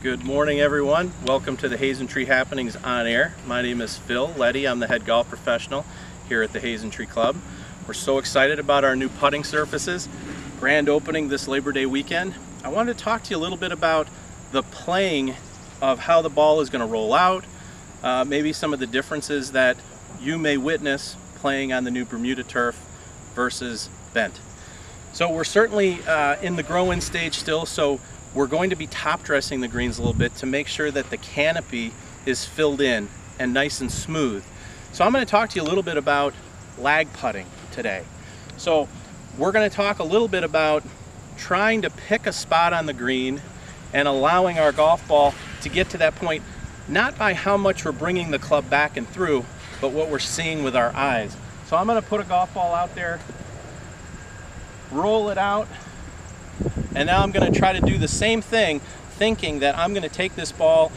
Good morning, everyone. Welcome to the Hasentree Happenings on air. My name is Phil Letty. I'm the head golf professional here at the Hasentree Club. We're so excited about our new putting surfaces. Grand opening this Labor Day weekend. I wanted to talk to you a little bit about the playing of how the ball is going to roll out, uh, maybe some of the differences that you may witness playing on the new Bermuda turf versus bent. So we're certainly uh, in the growing stage still, so we're going to be top dressing the greens a little bit to make sure that the canopy is filled in and nice and smooth. So I'm going to talk to you a little bit about lag putting today. So we're going to talk a little bit about trying to pick a spot on the green and allowing our golf ball to get to that point, not by how much we're bringing the club back and through, but what we're seeing with our eyes. So I'm going to put a golf ball out there, roll it out, and now I'm gonna try to do the same thing, thinking that I'm gonna take this ball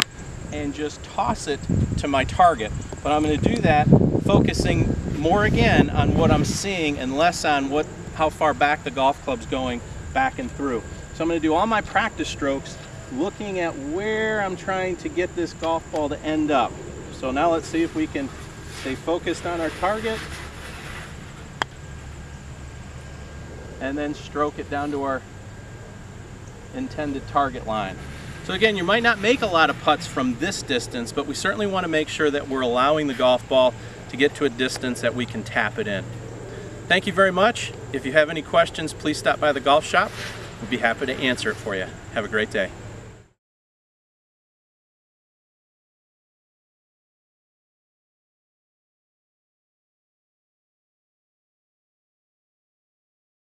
and just toss it to my target. But I'm gonna do that focusing more again on what I'm seeing and less on what how far back the golf club's going back and through. So I'm gonna do all my practice strokes looking at where I'm trying to get this golf ball to end up. So now let's see if we can stay focused on our target and then stroke it down to our intended target line. So again, you might not make a lot of putts from this distance, but we certainly want to make sure that we're allowing the golf ball to get to a distance that we can tap it in. Thank you very much. If you have any questions, please stop by the golf shop. We'll be happy to answer it for you. Have a great day.